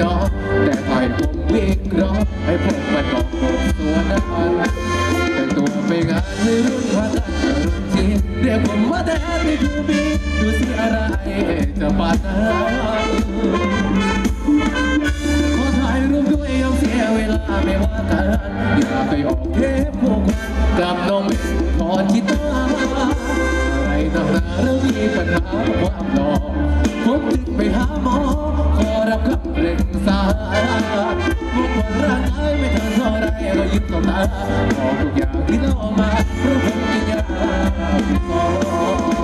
ดอกแต่ถอยผมวิ่งรอให้ผมมันกอกตัวนั้นแต่ตัวไปงานในเรุ่นพัฒน์รุ่นจีเรียกผมมาแต่ไม่ดูบีดูสิอะไรจะปาดนะขอถ่ายรูปด้วยยอมเสียเวลาไม่ว่ากันอย่าไปออกเทปพวกมันกับน้องเมฆถอนกีตาร์อะไรต่านเรื่อมีปัญหาความหลอกผมติดไปหาหมอขอรับคำ Oh, oh, oh,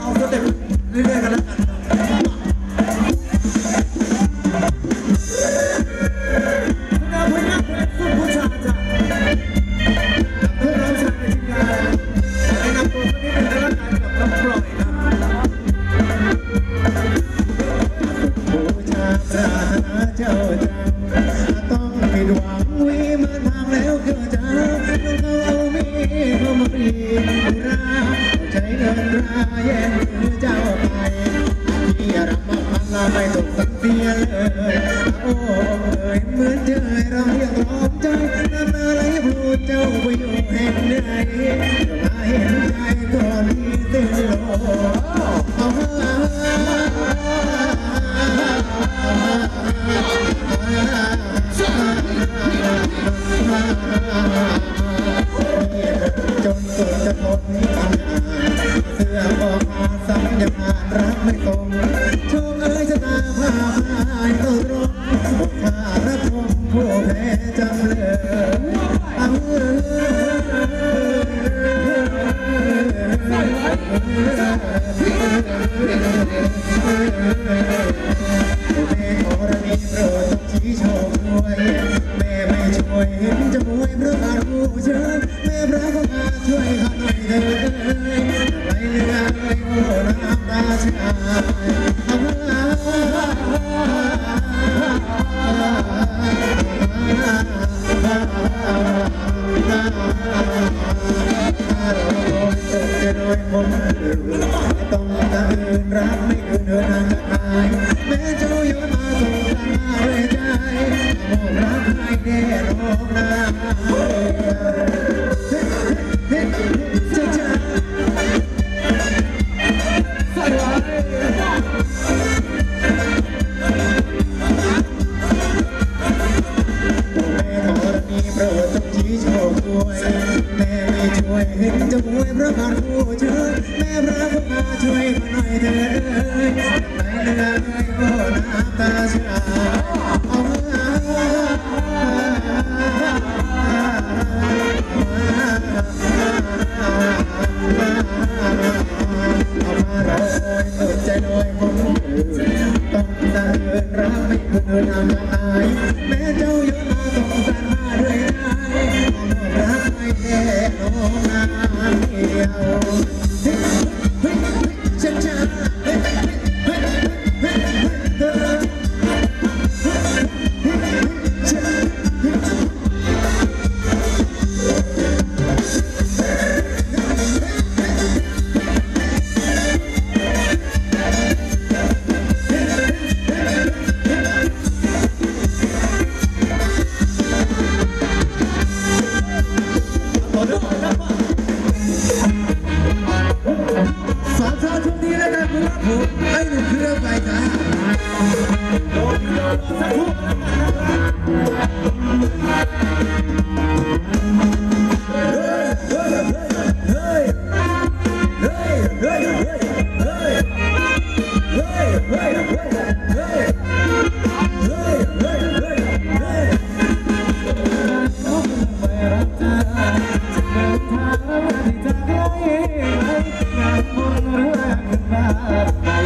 ขอเ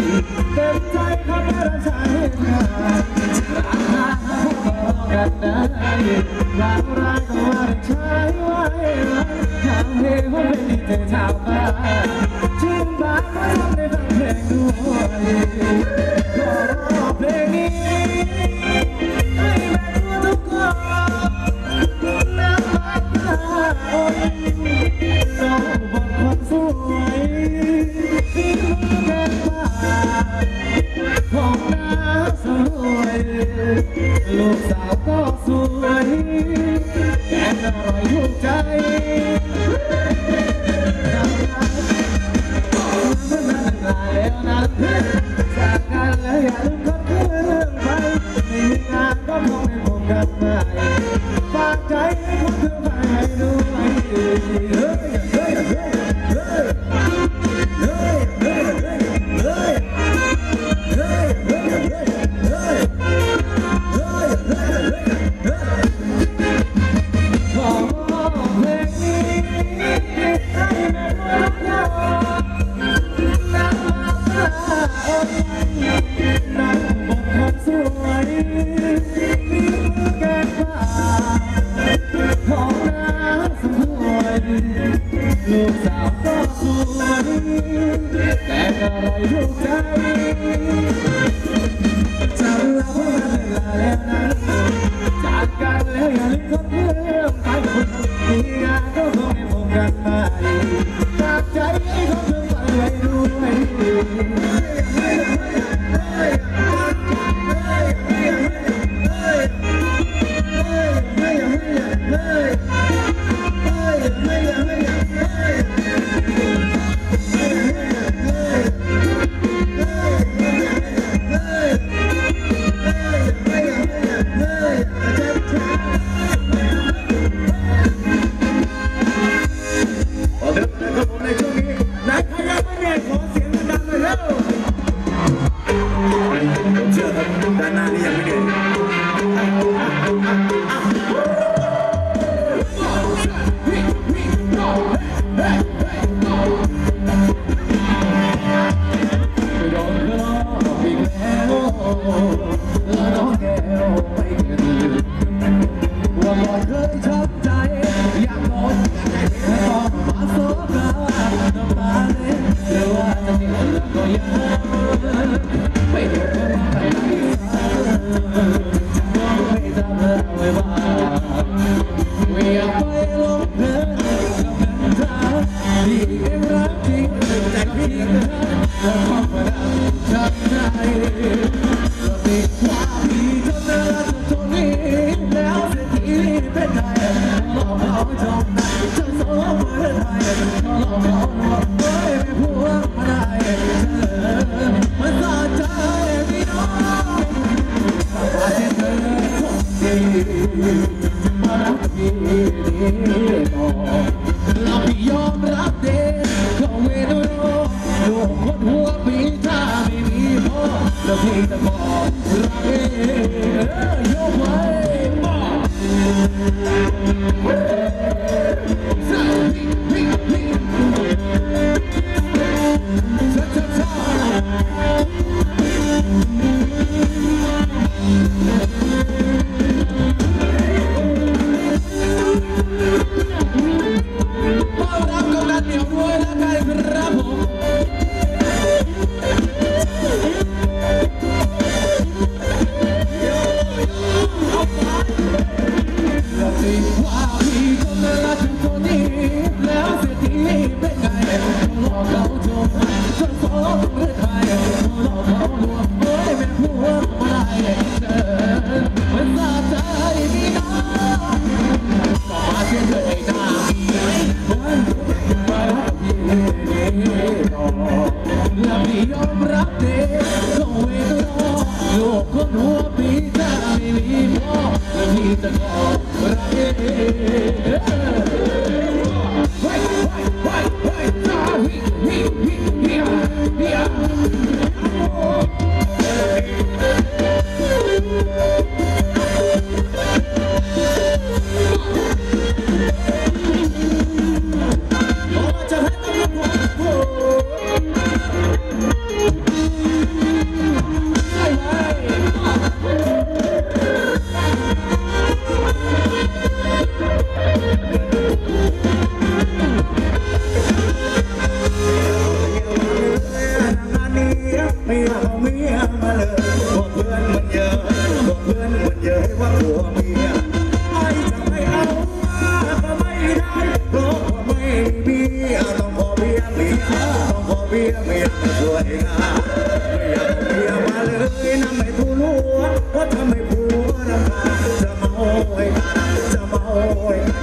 Ele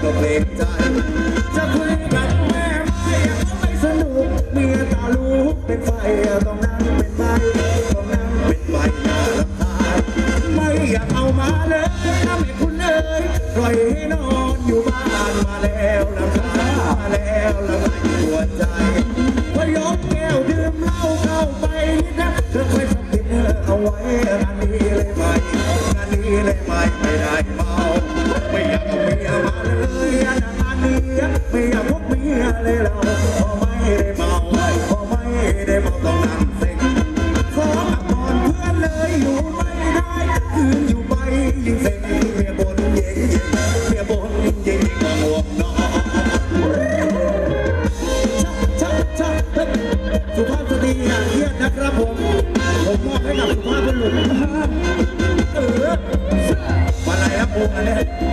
for playtime. เป็นลุครับวงอะไร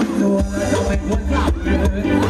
Stop, no, no, no, no, no, no, no,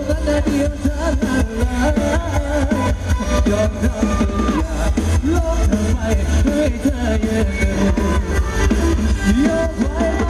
น่า